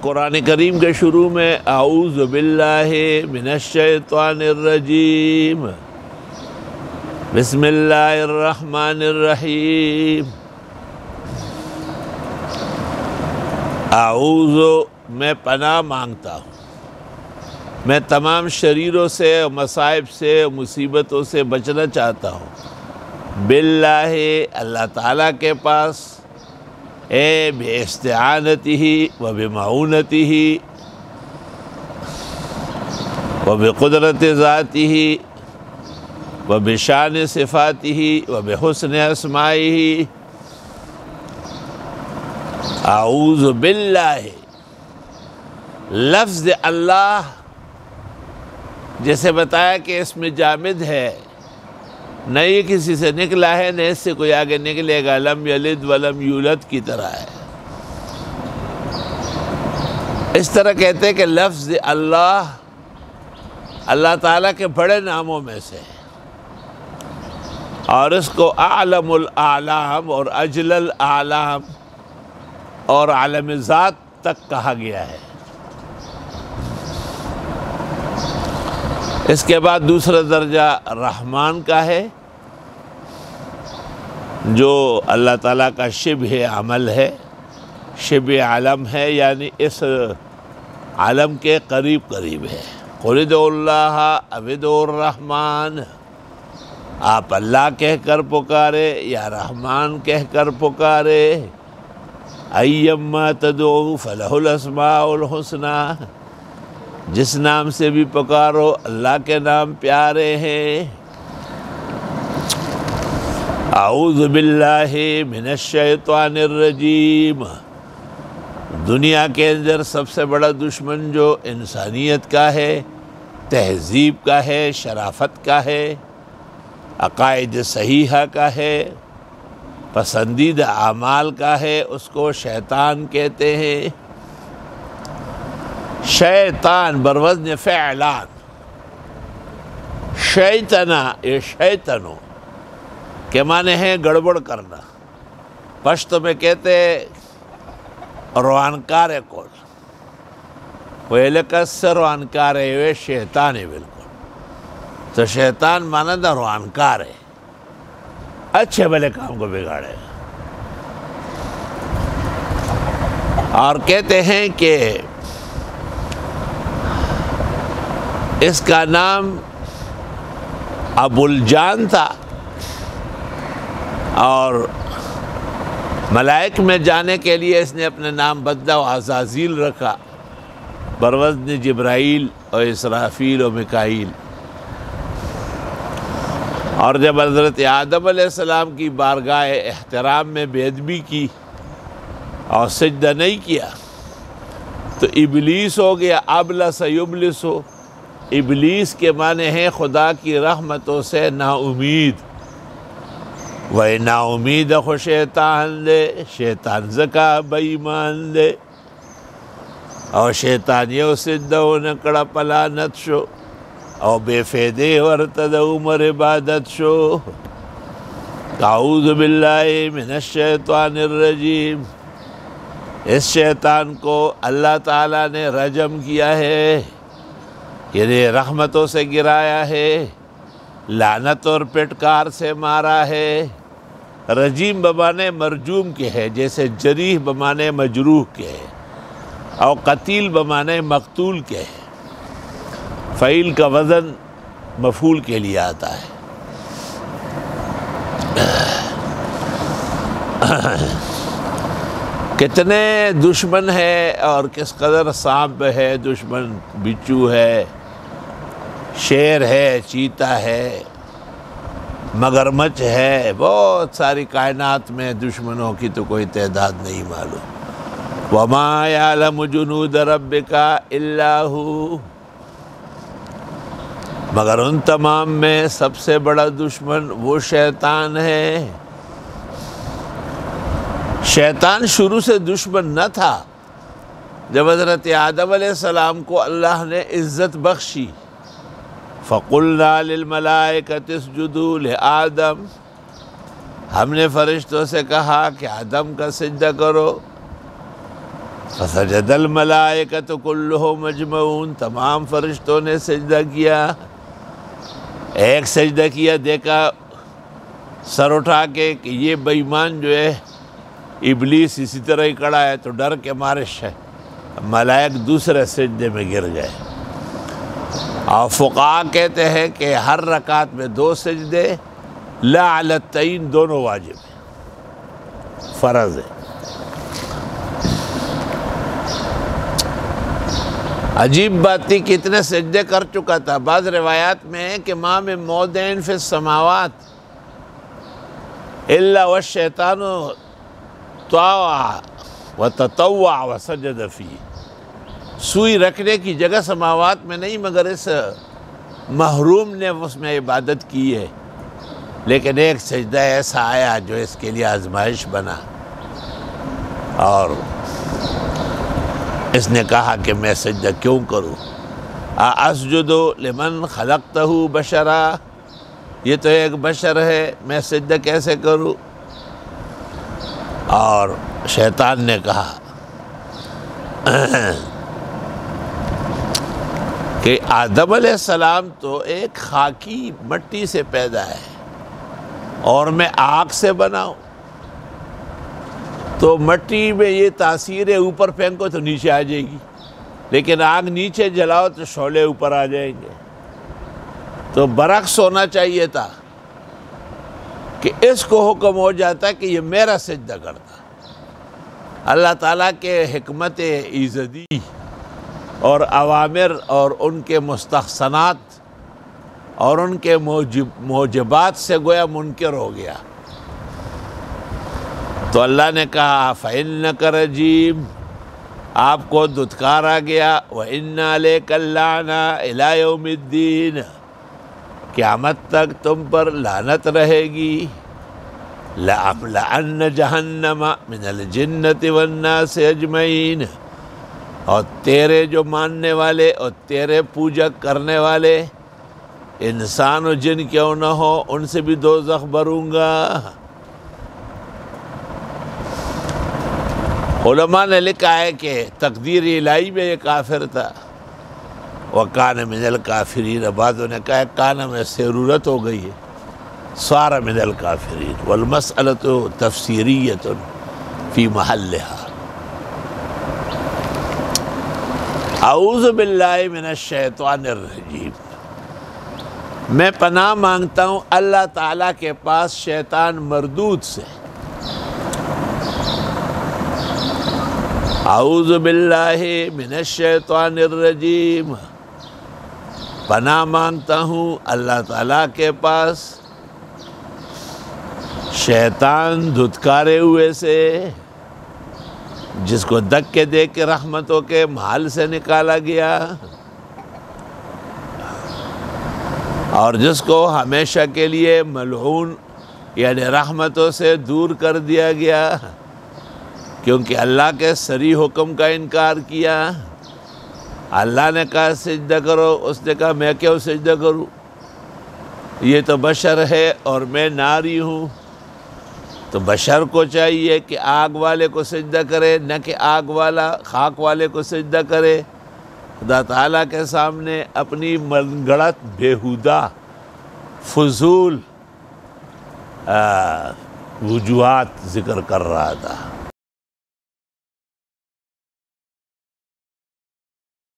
قرآن کریم کے شروع میں اعوذ باللہ من الشیطان الرجیم۔ بسم اللہ الرحمن الرحیم۔ اعوذ، میں پناہ مانگتا ہوں۔ میں تمام شریروں سے، مصائب سے، مصیبتوں سے بچنا چاہتا ہوں۔ باللہ اللہ تعالیٰ کے پاس اے بے استعانتی ہی و بے معاونتی ہی و بے قدرت ذاتی ہی و بے شان صفاتی ہی و بے حسن اسمائی ہی اعوذ باللہ لفظ اللہ جیسے بتایا کہ اس میں جامد ہے نہ یہ کسی سے نکلا ہے، نہ اس سے کوئی آگے نکلے گا۔ لم یلد ولم یولد کی طرح ہے۔ اس طرح کہتے ہیں کہ لفظ اللہ اللہ تعالیٰ کے بڑے ناموں میں سے اور اس کو عالم الاعلام اور اجل الاعلام اور عالم ذات تک کہا گیا ہے۔ اس کے بعد دوسرا درجہ رحمان کا ہے، جو اللہ تعالیٰ کا شب عمل ہے شب عالم ہے یعنی اس عالم کے قریب قریب ہے۔ قرد اللہ عبد الرحمن۔ آپ اللہ کہہ کر پکارے، یا رحمان کہہ کر پکارے۔ ایما تدعو فلح الاسماء الحسنہ جس نام سے بھی پکارو، اللہ کے نام پیارے ہیں۔ اعوذ باللہ من الشیطان الرجیم۔ دنیا کے اندر سب سے بڑا دشمن جو انسانیت کا ہے، تہذیب کا ہے، شرافت کا ہے، عقائد صحیحہ کا ہے، پسندیدہ اعمال کا ہے، اس کو شیطان کہتے ہیں۔ شیطان بروزن فعلان. شیطنا، یہ شیطنو. کے معنی ہے گڑبڑ کرنا. پشت میں کہتے روانکار کول. ویلکس سے روانکار ہے وہ شیطان ہے بالکل. تو شیطان مانا دا روانکار ہے اچھے بھلے کام کو بگاڑے. گا اور کہتے ہیں کہ اس کا نام ابو الجان تھا اور ملائک میں جانے کے لیے اس نے اپنے نام بدلا و عزازیل رکھا بروزن جبرائیل اور اسرافیل و مکائیل اور جب حضرت آدم علیہ السلام کی بارگاہ احترام میں بیدبی کی اور سجدہ نہیں کیا، تو ابلیس ہو گیا ابلا سیبلس ہو ابلیس کے معنی ہیں خدا کی رحمتوں سے نا امید وہ نا امید خو شیطان دے، شیطان زکا بئیمان دے۔ اور شیطان یو سدو نکڑا پلانت شو۔ او بے فیدے ورتد عمر عبادت شو۔ اعوذ باللہ من الشیطان الرجیم۔ اس شیطان کو اللہ تعالیٰ نے رجم کیا ہے۔ یعنی رحمتوں سے گرایا ہے، لعنت اور پٹکار سے مارا ہے۔ رجیم بمانے مرجوم کے ہے، جیسے جریح بمانے مجروح کے ہے۔ اور قتیل بمانے مقتول کے ہے۔ فعیل کا وزن مفول کے لیے آتا ہے۔ کتنے دشمن ہے اور کس قدر سانپ ہے، دشمن بچو ہے۔ شیر ہے، چیتا ہے مگرمچھ ہے، بہت ساری کائنات میں دشمنوں کی تو کوئی تعداد نہیں معلوم۔ وما یعلم جنود ربک الا ہو مگر ان تمام میں سب سے بڑا دشمن وہ شیطان ہے۔ شیطان شروع سے دشمن نہ تھا۔ جب حضرت آدم علیہ السلام کو اللہ نے عزت بخشی فَقُلْنَا لِلْمَلَائِكَةِ اسْجُدُوا لِآدَمْ۔ ہم نے فرشتوں سے کہا کہ آدم کا سجدہ کرو۔ فسجد الملائکت کلہ مجمعون۔ تمام فرشتوں نے سجدہ کیا۔ ایک سجدہ کیا، دیکھا، سر اٹھا کے کہ یہ بیمان جو ہے، ابلیس اسی طرح ہی کڑا ہے تو ڈر کے مارش ہے۔ ملائک دوسرے سجدے میں گر گئے۔ اور فقہ کہتے ہیں کہ ہر رکعت میں دو سجدے لا علتین دونوں واجب ہیں، فرض ہے۔ عجیب بات تھی کتنے سجدے کر چکا تھا۔ بعض روایات میں ہے کہ ماں میں مودین فی السماوات اللہ و شیطان و تطوع و سجد فی سوئی رکھنے کی جگہ سماوات میں نہیں، مگر اس محروم نے اس میں عبادت کی ہے۔ لیکن ایک سجدہ ایسا آیا جو اس کے لیے آزمائش بنا۔ اور اس نے کہا کہ میں سجدہ کیوں کروں؟ اسجدو لمن خلقتہ بشرا۔ یہ تو ایک بشر ہے، میں سجدہ کیسے کروں؟ اور شیطان نے کہا کہ آدم علیہ السلام تو ایک خاکی مٹی سے پیدا ہے اور میں آگ سے بناؤں تو مٹی میں یہ تاثیر ہے اوپر پھینکو تو نیچے آ جائے گی، لیکن آگ نیچے جلاؤ تو شعلے اوپر آ جائیں گے۔ تو برعکس ہونا چاہیے تھا کہ اس کو حکم ہو جاتا کہ یہ میرا سجدہ کرتا۔ اللہ تعالیٰ کے حکمت ایزدی اور عوامر اور ان کے مستحسنات اور ان کے موجب، موجبات سے گویا منکر ہو گیا۔ تو اللہ نے کہا، فَإِنَّكَ رَجِيمٌ، آپ کو دھتکار آ گیا۔ وَإِنَّا لَيْكَ اللَّعْنَا إِلَى يَوْمِ الدِّينَ، قیامت تک تم پر لعنت رہے گی۔ لَأَمْلَأَنَّ جَهَنَّمَ مِنَ الْجِنَّةِ وَالنَّاسِ أَجْمَعِينَ۔ اور تیرے جو ماننے والے اور تیرے پوجا کرنے والے، انسان و جن کیوں نہ ہو، ان سے بھی دو زخ بھروں گا۔ علماء نے لکھا ہے کہ تقدیر الہی میں یہ کافر تھا۔ وہ کان من الکافرین، بعضوں نے کہا کان میں ضرورت ہو گئی ہے۔ سوارا من الکافرین والمسئلت تفسیریت فی محلہا۔ اعوذ باللہ من الشیطان الرجیم۔ میں پناہ مانگتا ہوں اللہ تعالیٰ کے پاس شیطان مردود سے۔ اعوذ باللہ من الشیطان الرجیم۔ پناہ مانگتا ہوں اللہ تعالیٰ کے پاس۔ شیطان دھتکارے ہوئے سے۔ جس کو دکے دے کے رحمتوں کے محل سے نکالا گیا۔ اور جس کو ہمیشہ کے لیے ملعون یعنی رحمتوں سے دور کر دیا گیا، کیونکہ اللہ کے سری حکم کا انکار کیا۔ اللہ نے کہا، سجدہ کرو۔ اس نے کہا، میں کیوں سجدہ کروں؟ یہ تو بشر ہے اور میں ناری ہوں۔ تو بشر کو چاہیے کہ آگ والے کو سجدہ کرے، نہ کہ آگ والا خاک والے کو سجدہ کرے۔ خدا تعالیٰ کے سامنے اپنی منگڑت بےحودہ فضول وجوہات ذکر کر رہا تھا۔